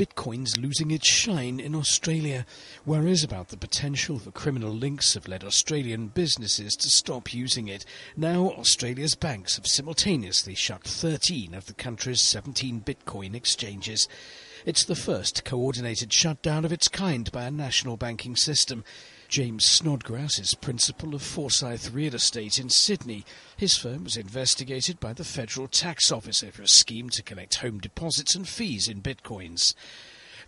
Bitcoin's losing its shine in Australia. Worries about the potential for criminal links have led Australian businesses to stop using it. Now, Australia's banks have simultaneously shut 13 of the country's 17 Bitcoin exchanges. It's the first coordinated shutdown of its kind by a national banking system. James Snodgrass is principal of Forsyth Real Estate in Sydney. His firm was investigated by the Federal Tax Office over a scheme to collect home deposits and fees in bitcoins.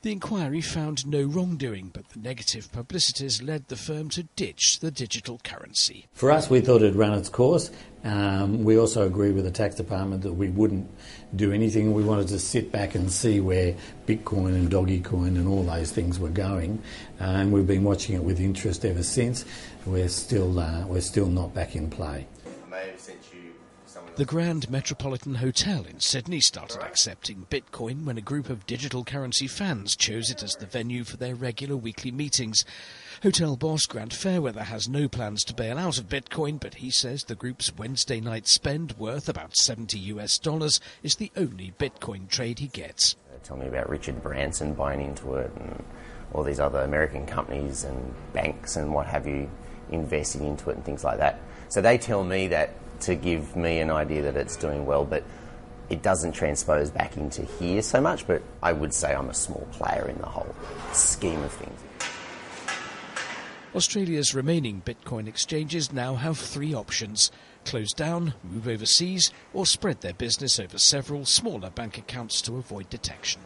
The inquiry found no wrongdoing, but the negative publicities led the firm to ditch the digital currency. For us, we thought it had run its course. Um, we also agree with the tax department that we wouldn't do anything. We wanted to sit back and see where Bitcoin and Dogecoin and all those things were going, uh, and we've been watching it with interest ever since. We're still uh, we're still not back in play. The Grand Metropolitan Hotel in Sydney started accepting Bitcoin when a group of digital currency fans chose it as the venue for their regular weekly meetings. Hotel boss Grant Fairweather has no plans to bail out of Bitcoin, but he says the group's Wednesday night spend, worth about 70 US dollars, is the only Bitcoin trade he gets. Tell me about Richard Branson buying into it and all these other American companies and banks and what have you investing into it and things like that. So they tell me that to give me an idea that it's doing well, but it doesn't transpose back into here so much. But I would say I'm a small player in the whole scheme of things. Australia's remaining Bitcoin exchanges now have three options close down, move overseas, or spread their business over several smaller bank accounts to avoid detection.